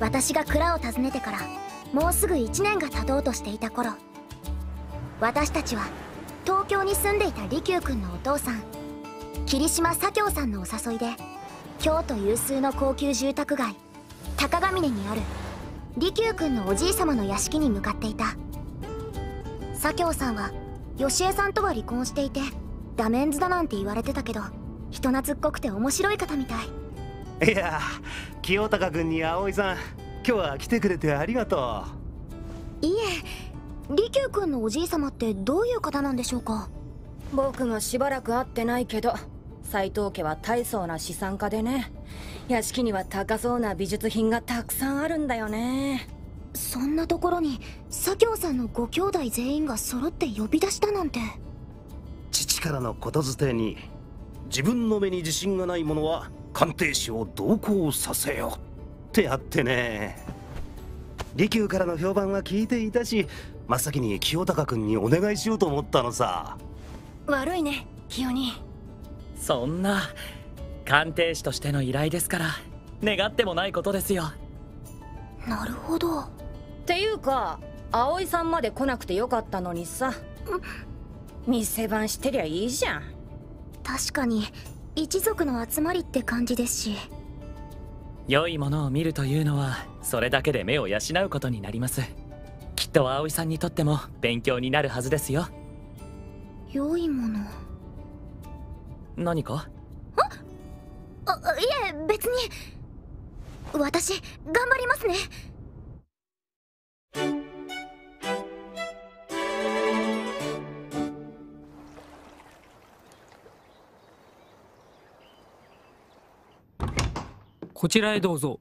私が蔵を訪ねてからもうすぐ1年が経とうとしていた頃私たちは東京に住んでいた利休君のお父さん霧島左京さんのお誘いで京都有数の高級住宅街高ヶ峰にある利休君のおじい様の屋敷に向かっていた。左京さんは吉江さんとは離婚していてダメンズだなんて言われてたけど人懐っこくて面白い方みたい。いや清高君に葵さん今日は来てくれてありがとう。いえ利休君のおじい様ってどういう方なんでしょうか？僕もしばらく会ってないけど斎藤家は大層な資産家でね。屋敷には高そうな美術品がたくさんあるんだよね。そんなところに左京さんのご兄弟全員が揃って呼び出したなんて。父からのことづてに自分の目に自信がない者は鑑定士を同行させよってあってね。利休からの評判は聞いていたし真っ先に清高君にお願いしようと思ったのさ。悪いね清にそんな鑑定士としての依頼ですから願ってもないことですよ。なるほど。っていうか葵さんまで来なくてよかったのにさ。店番してりゃいいじゃん。確かに一族の集まりって感じですし。良いものを見るというのはそれだけで目を養うことになります。きっと葵さんにとっても勉強になるはずですよ。良いもの？何か？あいえ別に。私頑張りますねこちらへどうぞ。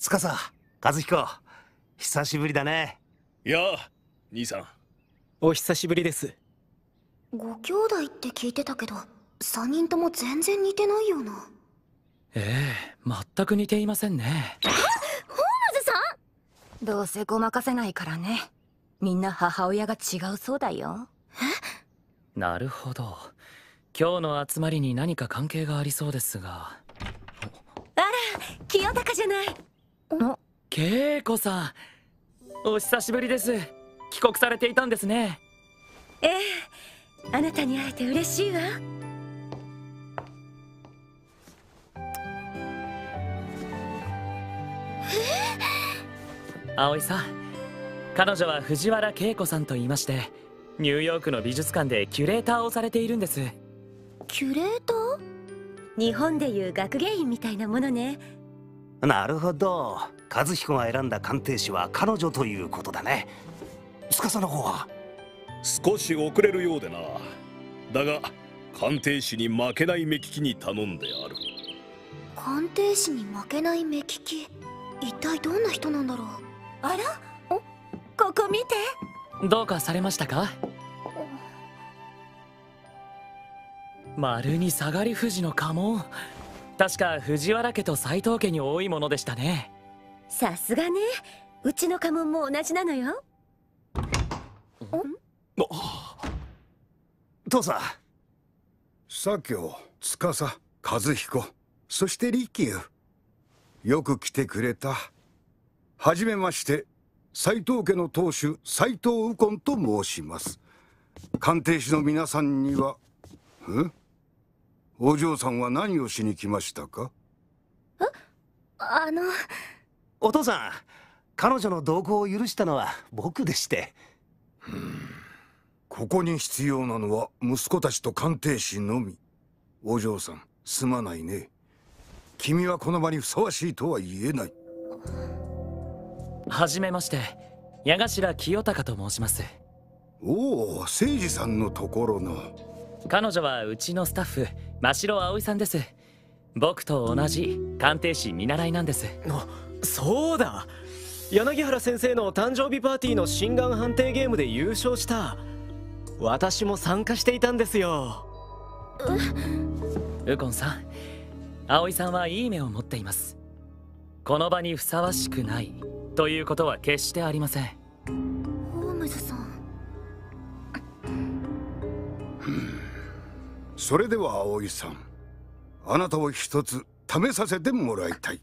司和彦久しぶりだね。いや兄さん。お久しぶりです。ご兄弟って聞いてたけど3人とも全然似てないよな。ええ全く似ていませんね。ホームズさん？どうせごまかせないからね。みんな母親が違うそうだよ。え？なるほど今日の集まりに何か関係がありそうですが。あら清高じゃない。恵子さん。お久しぶりです。帰国されていたんですね。ええあなたに会えて嬉しいわ。葵さん。彼女は藤原恵子さんと言いましてニューヨークの美術館でキュレーターをされているんですキュレーター？日本でいう学芸員みたいなものね。なるほど。和彦が選んだ鑑定士は彼女ということだね。司の方は？少し遅れるようでな。だが鑑定士に負けない目利きに頼んである。鑑定士に負けない目利き？一体どんな人なんだろう？あら？ここ見て。どうかされましたか？丸に下がり富士の家紋。確か藤原家と斎藤家に多いものでしたね。さすがね。うちの家紋も同じなのよ。父さん。左京司和彦。そして利休。よく来てくれた。はじめまして斎藤家の当主斎藤右近と申します。鑑定士の皆さんにはん？お嬢さんは何をしに来ましたか？えあの。お父さん彼女の同行を許したのは僕でして。ここに必要なのは息子たちと鑑定士のみ。お嬢さんすまないね。君はこの場にふさわしいとは言えない。はじめまして矢頭清隆と申します。おお誠司さんのところの。彼女はうちのスタッフ真城葵さんです。僕と同じ鑑定士見習いなんです。あそうだ。柳原先生の誕生日パーティーの心眼判定ゲームで優勝した。私も参加していたんですよ。右近さん。葵さんはいい目を持っています。この場にふさわしくないということは決してありませんそれでは葵さんあなたを一つ試させてもらいたい。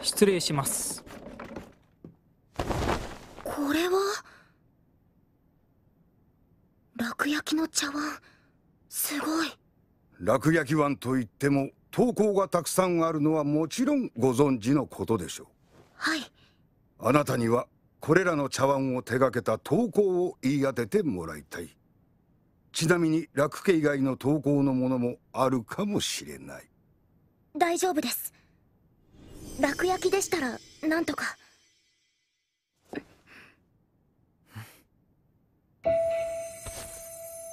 失礼します。これは？楽焼きの茶碗。すごい。楽焼き湾といっても投稿がたくさんあるのはもちろんご存知のことでしょう。はい。あなたにはこれらの茶碗を手掛けた投稿を言い当ててもらいたい。ちなみに楽家以外の投稿のものもあるかもしれない。大丈夫です。楽焼きでしたらなんとか。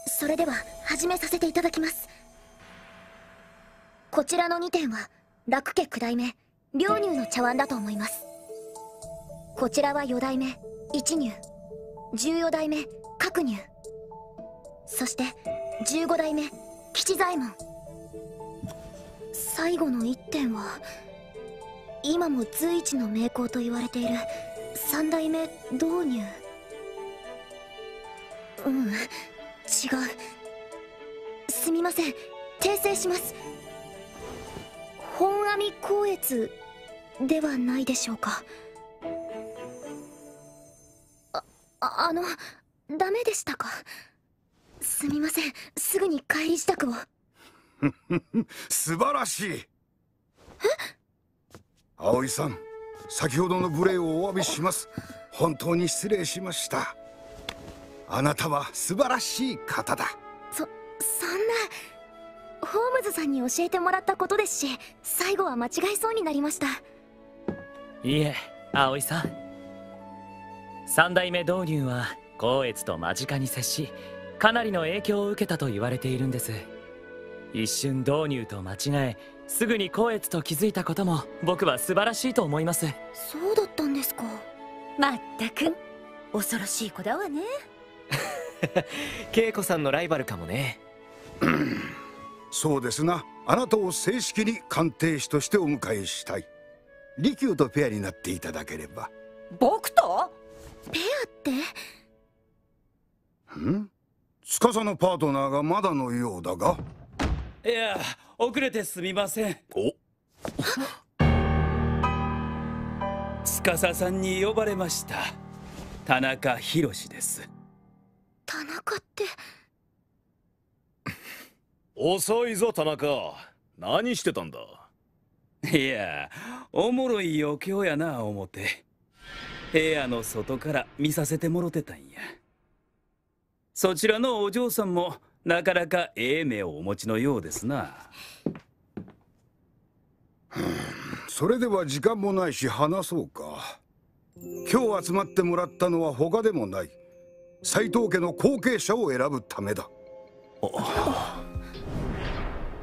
それでは始めさせていただきます。こちらの2点は楽家九代目両乳の茶碗だと思います。こちらは4代目一乳14代目各乳そして15代目吉左衛門。最後の1点は今も随一の名工と言われている三代目導入。うん違う。すみません。訂正します。本阿弥光悦ではないでしょうか。あのダメでしたか？すみません。すぐに帰り支度を。素晴らしい。葵さん先ほどの無礼をお詫びします。本当に失礼しました。あなたは素晴らしい方だ。そそんなホームズさんに教えてもらったことですし最後は間違えそうになりました。いえ葵さん三代目導入は光悦と間近に接しかなりの影響を受けたと言われているんです。一瞬導入と間違えすぐに光悦と気づいたことも僕は素晴らしいと思います。そうだったんですか。まったく恐ろしい子だわね。恵子さんのライバルかもね。そうですな。あなたを正式に鑑定士としてお迎えしたい。利休とペアになっていただければ。僕と？ペアって？ん？司のパートナーがまだのようだが。いや遅れてすみません。お？司さんに呼ばれました。田中宏です。田中って？遅いぞ田中。何してたんだ？いやおもろい余興やな思て部屋の外から見させてもろてたんや。そちらのお嬢さんもなかなかええ目をお持ちのようですな。それでは時間もないし話そうか。今日集まってもらったのは他でもない。斎藤家の後継者を選ぶためだ。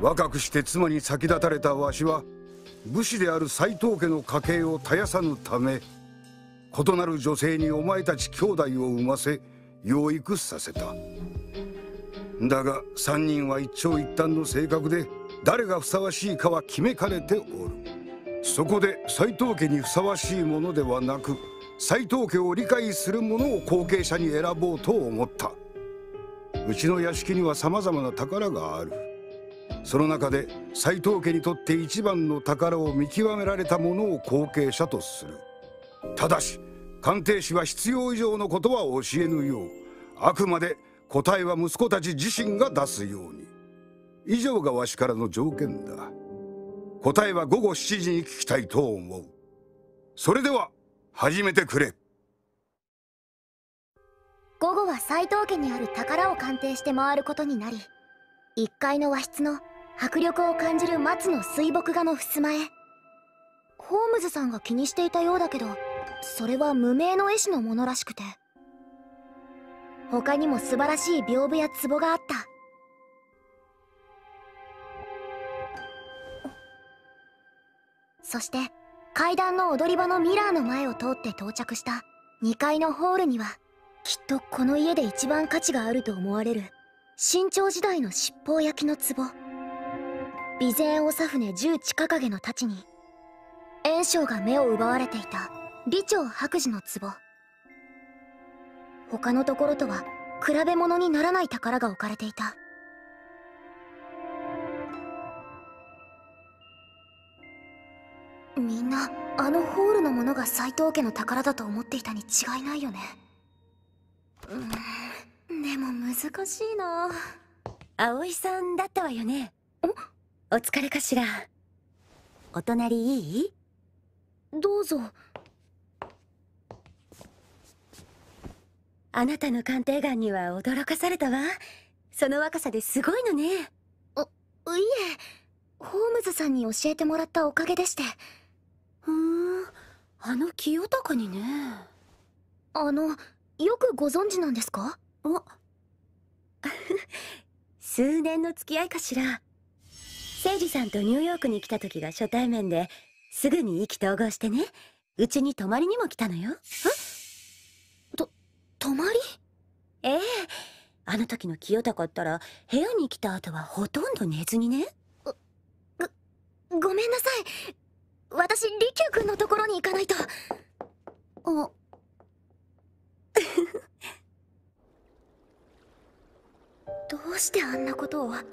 若くして妻に先立たれたわしは武士である斎藤家の家系を絶やさぬため異なる女性にお前たち兄弟を産ませ養育させた。だが3人は一長一短の性格で誰がふさわしいかは決めかねておる。そこで斎藤家にふさわしいものではなく斎藤家を理解する者を後継者に選ぼうと思った。うちの屋敷には様々な宝がある。その中で斎藤家にとって一番の宝を見極められた者を後継者とする。ただし鑑定士は必要以上のことは教えぬようあくまで答えは息子たち自身が出すように。以上がわしからの条件だ。答えは午後7時に聞きたいと思う。それでは始めてくれ。午後は斎藤家にある宝を鑑定して回ることになり1階の和室の迫力を感じる松の水墨画の襖へ。ホームズさんが気にしていたようだけどそれは無名の絵師のものらしくて。他にも素晴らしい屏風や壺があった。そして階段の踊り場のミラーの前を通って到着した2階のホールにはきっとこの家で一番価値があると思われる清朝時代の七宝焼きの壺。備前長船十近影の太刀に袁紹が目を奪われていた。李朝白磁の壺。他のところとは比べ物にならない宝が置かれていた。みんなあのホールのものが斎藤家の宝だと思っていたに違いないよね。うんでも難しいな。葵さんだったわよね。お疲れかしら。お隣いい？どうぞあなたの鑑定眼には驚かされたわ。その若さですごいのね。いえ。ホームズさんに教えてもらったおかげでして。ふーん。あの清高にね。あのよくご存知なんですか？お。数年の付き合いかしら。誠司さんとニューヨークに来た時が初対面ですぐに意気投合してね。うちに泊まりにも来たのよ。と泊まり？ええ。あの時の清高ったら部屋に来た後はほとんど寝ずにね。ごめんなさい。私利休君のところに行かないと。あ どうしてあんなことをホー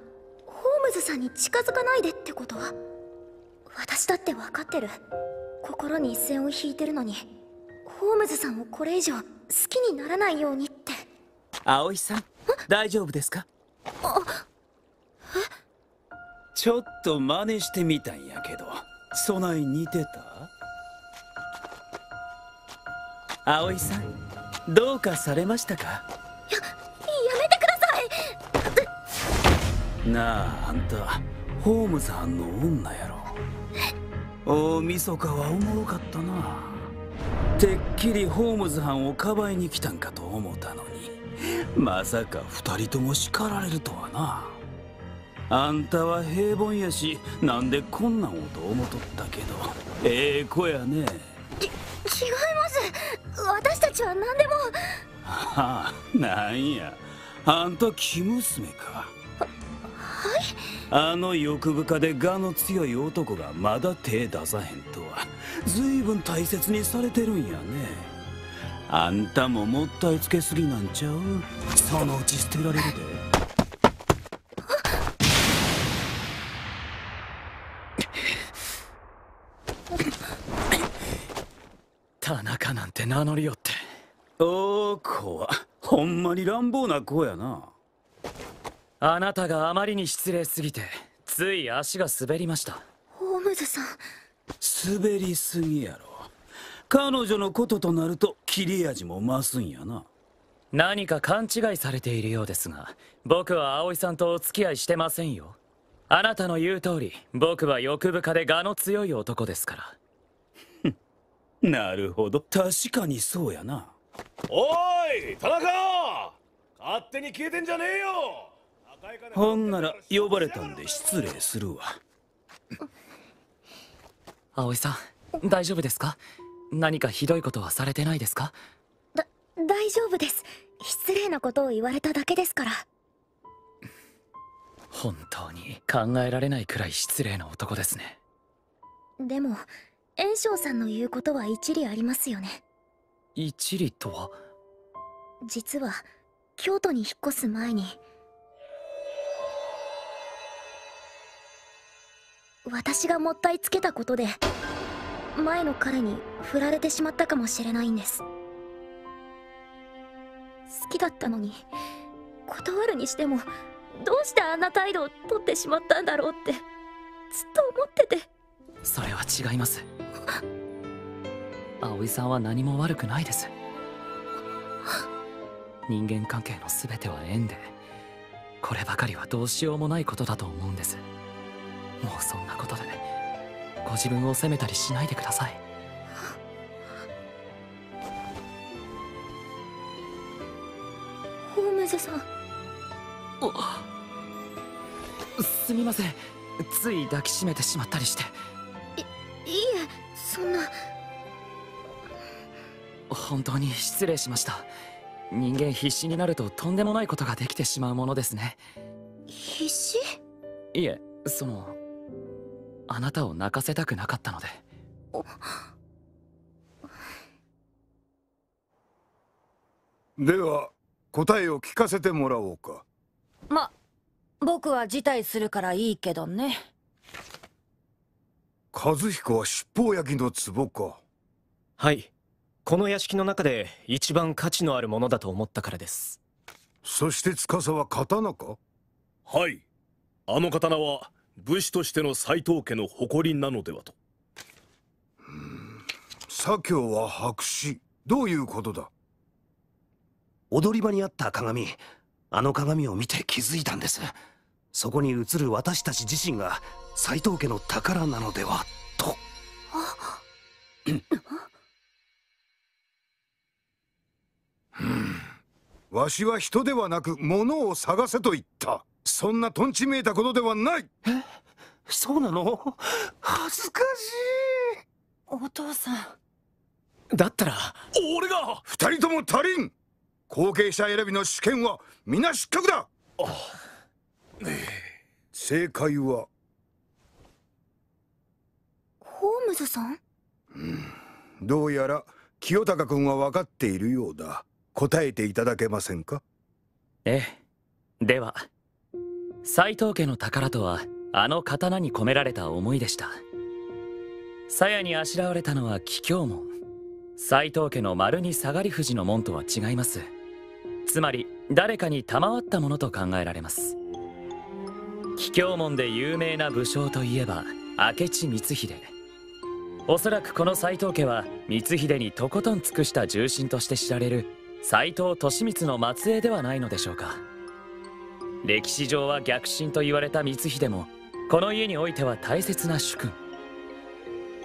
ムズさんに近づかないでってこと？私だって分かってる。心に一線を引いてるのにホームズさんをこれ以上好きにならないようにって。葵さん大丈夫ですか？ちょっと真似してみたんやけどそない似てた？葵さんどうかされましたか？やめてください！なああんたホームズ藩の女やろ。大晦日はおもろかったなてっきりホームズ藩をかばいに来たんかと思ったのにまさか二人とも叱られるとはな。あんたは平凡やしなんでこんなんをと思っとったけど。ええ子やね。違います。私たちは何でも。はあなんや。あんた生娘か。はい？あの欲深で我の強い男がまだ手出さへんとは随分大切にされてるんやね。あんたももったいつけすぎなんちゃう？そのうち捨てられるで。田中なんて名乗りよって。おお子はほんまに乱暴な子やなあなたがあまりに失礼すぎてつい足が滑りました。ホームズさん。滑りすぎやろ。彼女のこととなると切れ味も増すんやな。何か勘違いされているようですが僕は葵さんとお付き合いしてませんよ。あなたの言う通り僕は欲深で我の強い男ですから。なるほど。確かにそうやな。おい田中!勝手に消えてんじゃねえよほんなら呼ばれたんで失礼するわ。葵さん大丈夫ですか？何かひどいことはされてないですか？だ大丈夫です。失礼なことを言われただけですから。本当に考えられないくらい失礼な男ですね。でも炎章さんの言うことは一理ありますよね。一理とは？実は京都に引っ越す前に私がもったいつけたことで前の彼に振られてしまったかもしれないんです。好きだったのに断るにしてもどうしてあんな態度をとってしまったんだろうってずっと思ってて。それは違います。葵さんは何も悪くないです。人間関係の全ては縁でこればかりはどうしようもないことだと思うんです。もうそんなことでご自分を責めたりしないでください。ホームズさん。すみません。つい抱きしめてしまったりして。いいえそんな。本当に失礼しました。人間必死になるととんでもないことができてしまうものですね。必死？いえそのあなたを泣かせたくなかったので。では答えを聞かせてもらおうか。ま僕は辞退するからいいけどね。和彦は七宝焼きの壺か。はい。この屋敷の中で一番価値のあるものだと思ったからです。そして司は刀か？はい。あの刀は武士としての斎藤家の誇りなのではと。左京は白紙。どういうことだ？踊り場にあった鏡。あの鏡を見て気づいたんです。そこに映る私たち自身が斎藤家の宝なのではと。わしは人ではなく物を探せと言ったそんなとんちめいたことではない。え？そうなの？恥ずかしい。お父さん。だったら。俺が？二人とも足りん。後継者選びの試験は皆失格だ。正解は？ホームズさん？どうやら清隆君は分かっているようだ。答えていただけませんか？ええ。では斎藤家の宝とはあの刀に込められた思いでした。鞘にあしらわれたのは桔梗門。斎藤家の丸に下がり藤の門とは違います。つまり誰かに賜ったものと考えられます。桔梗門で有名な武将といえば明智光秀。おそらくこの斎藤家は光秀にとことん尽くした重臣として知られる斎藤利光の末裔ではないのでしょうか。歴史上は逆臣と言われた光秀もこの家においては大切な主君。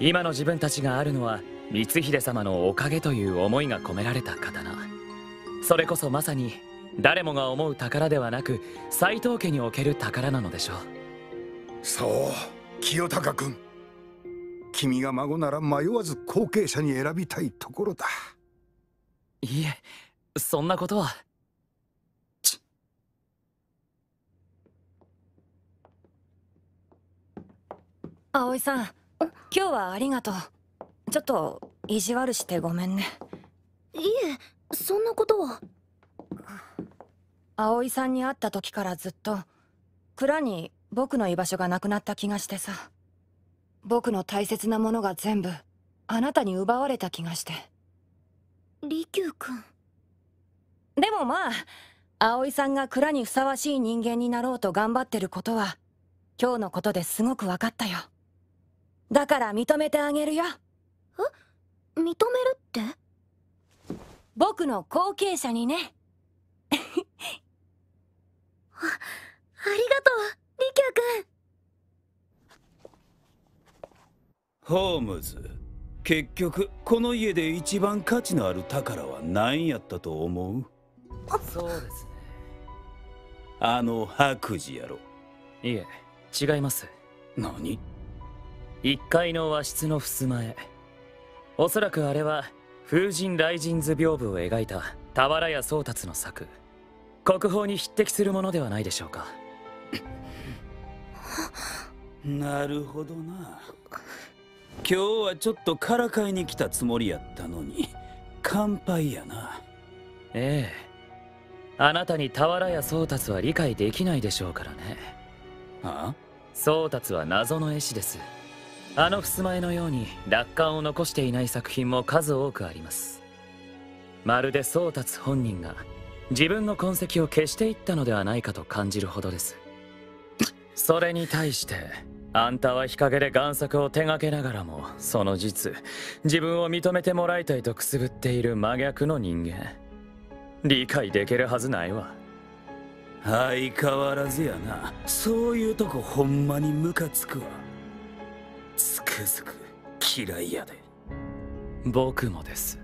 今の自分たちがあるのは光秀様のおかげという思いが込められた刀。それこそまさに誰もが思う宝ではなく斎藤家における宝なのでしょう。そう清隆君。君が孫なら迷わず後継者に選びたいところだ。いえそんなことは葵さん。今日はありがとう。ちょっと意地悪してごめんね。いえそんなことは。葵さんに会った時からずっと蔵に僕の居場所がなくなった気がしてさ。僕の大切なものが全部あなたに奪われた気がして。利休君。でもまあ葵さんが蔵にふさわしい人間になろうと頑張ってることは今日のことですごく分かったよだから認めてあげるよ。え？認めるって？僕の後継者にね。あありがとう利休ホームズ結局この家で一番価値のある宝は何やったと思う？そうですね。あの白磁やろ。いえ違います。何？1階の和室の襖絵おそらくあれは風神雷神図屏風を描いた俵屋宗達の作。国宝に匹敵するものではないでしょうか。なるほどな。今日はちょっとからかいに来たつもりやったのに。乾杯やな。ええ。あなたに俵屋宗達は理解できないでしょうからね。あ？宗達は謎の絵師ですあの襖絵のように楽観を残していない作品も数多くあります。まるで宗達本人が自分の痕跡を消していったのではないかと感じるほどです。それに対してあんたは日陰で贋作を手掛けながらもその実自分を認めてもらいたいとくすぶっている真逆の人間。理解できるはずないわ。相変わらずやな。そういうとこほんまにムカつくわ。つくづく嫌いやで。僕もです。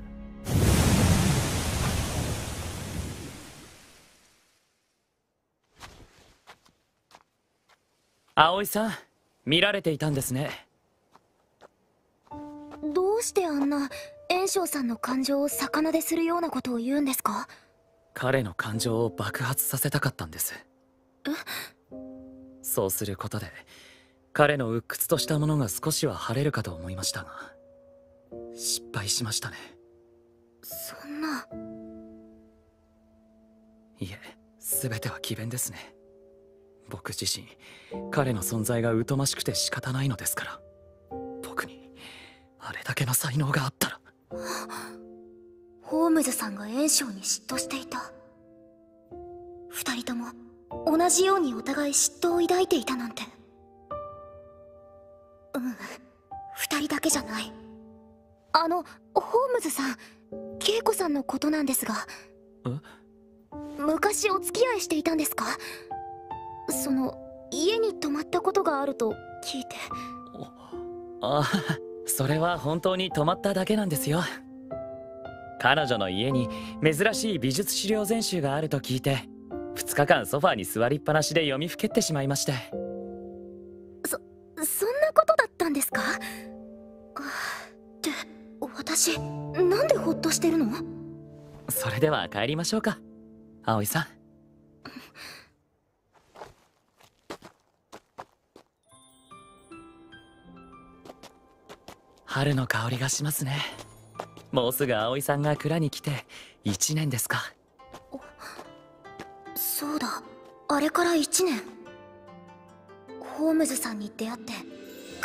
葵さん見られていたんですね。どうしてあんな炎章さんの感情を魚でするようなことを言うんですか？彼の感情を爆発させたかったんです。そうすることで彼の鬱屈としたものが少しは晴れるかと思いましたが失敗しましたね。そんな。いえ全ては詭弁ですね。僕自身彼の存在が疎ましくて仕方ないのですから。僕にあれだけの才能があったら。ホームズさんが炎章に嫉妬していた。二人とも同じようにお互い嫉妬を抱いていたなんてうん二人だけじゃない。あのホームズさん恵子さんのことなんですが。昔お付き合いしていたんですか？その家に泊まったことがあると聞いて。ああそれは本当に泊まっただけなんですよ。彼女の家に珍しい美術資料全集があると聞いて2日間ソファーに座りっぱなしで読みふけってしまいまして。そそんなことだったんですか？あって私なんでホッとしてるの？それでは帰りましょうか葵さん。春の香りがしますね。もうすぐ葵さんが蔵に来て1年ですか。そうだ。あれから1年。ホームズさんに出会って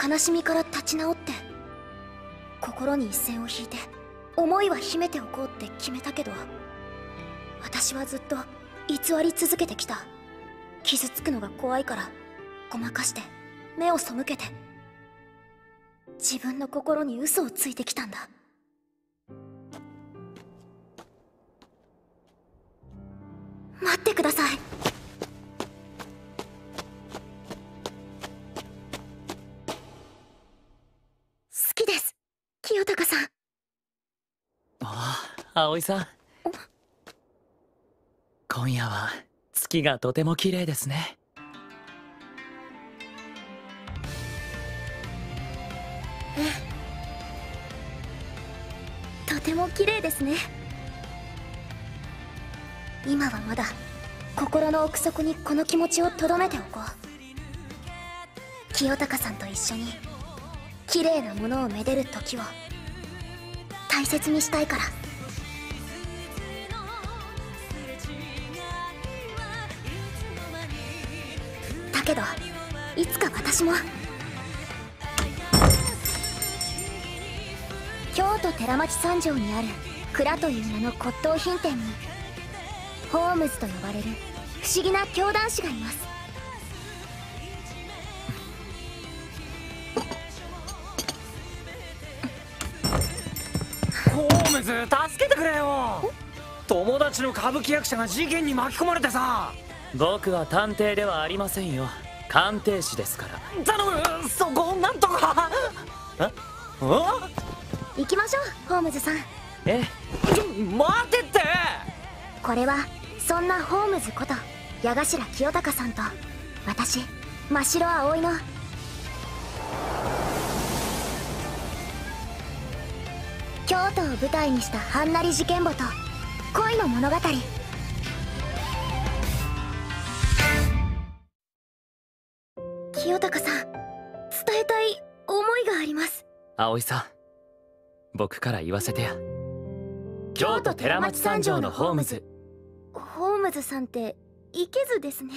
悲しみから立ち直って心に一線を引いて思いは秘めておこうって決めたけど私はずっと偽り続けてきた。傷つくのが怖いからごまかして目を背けて自分の心に嘘をついてきたんだ。待ってください。葵さん。今夜は月がとても綺麗ですね。とても綺麗ですね。今はまだ心の奥底にこの気持ちを留めておこう。清高さんと一緒に綺麗なものをめでる時を大切にしたいから。けどいつか私も。京都寺町三条にある蔵という名の骨董品店にホームズと呼ばれる不思議な教団師がいます。ホームズ助けてくれよ。友達の歌舞伎役者が事件に巻き込まれてさ僕は探偵ではありませんよ。鑑定士ですから。頼む！そこをなんとか！え？あ行きましょうホームズさん。え？ちょ待てって！これはそんなホームズこと矢頭清隆さんと私真城葵の。京都を舞台にしたはんなり事件簿と恋の物語葵さん僕から言わせてや。京都寺町三条のホームズ。ホームズさんっていけずですね。